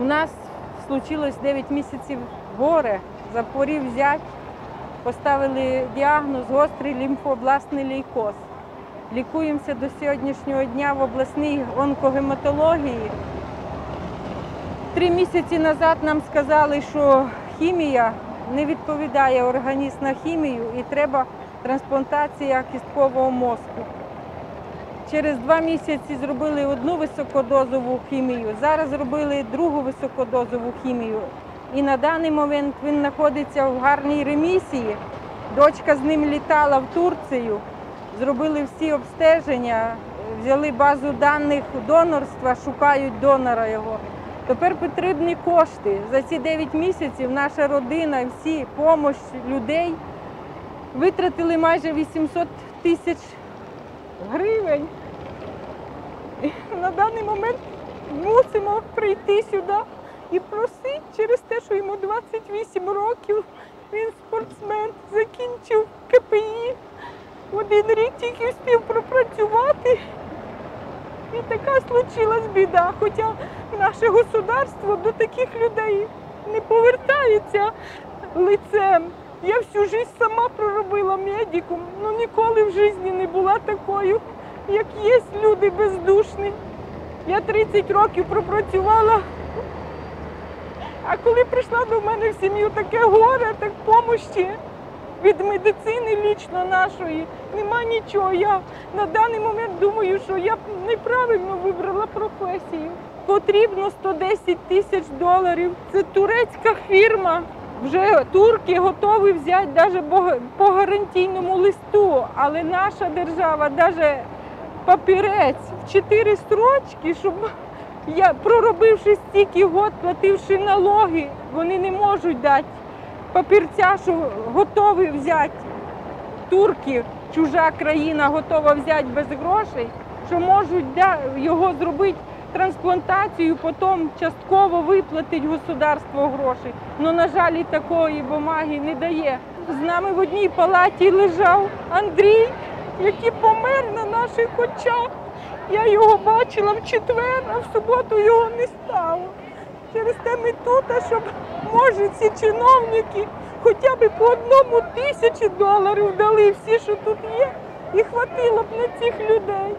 У нас случилось 9 місяців горе, запорів взять, поставили діагноз гострий лімфообласний лейкоз. Лікуємося до сьогоднішнього дня в обласній онкогематології. Три місяці назад нам сказали, що хімія не відповідає організм на хімію і треба трансплантація кісткового мозку. Через два місяці зробили одну високодозову хімію, зараз зробили другу високодозову хімію. І на даний момент він знаходиться в гарній ремісії. Дочка з ним літала в Турцію, зробили всі обстеження, взяли базу даних донорства, шукають донора його. Тепер потрібні кошти. За ці 9 місяців наша родина, і всі допомога людей витратили майже 800 тисяч гривень. На даний момент мусимо прийти сюди і просити через те, що йому 28 років. Він спортсмен, закінчив КПІ. Один рік тільки встиг пропрацювати. І така случилась біда. Хоча наше государство до таких людей не повертається лицем. Я всю життя сама проробила медиком, але ніколи в житті не була такою, як є люди бездушні. Я 30 років пропрацювала. А коли прийшла до мене в сім'ю таке горе, так помощі від медицини лічно нашої, нема нічого. Я на даний момент думаю, що я неправильно вибрала професію. Потрібно 110 тисяч доларів. Це турецька фірма. Вже турки готові взяти навіть по гарантійному листу, але наша держава навіть папірець в чотири строчки, щоб я, проробивши стільки год, плативши налоги, вони не можуть дати папірця, що готові взяти турки, чужа країна готова взяти без грошей, що можуть да, його зробити трансплантацію, потім частково виплатить государство гроші. Ну, на жаль, і такої бумаги не дає. З нами в одній палаті лежав Андрій, який помер на наших очах. Я його бачила в четвер, а в суботу його не стало. Через те ми тут, щоб може ці чиновники хоча б по одному тисячі доларів дали всі, що тут є, і хватило б на цих людей.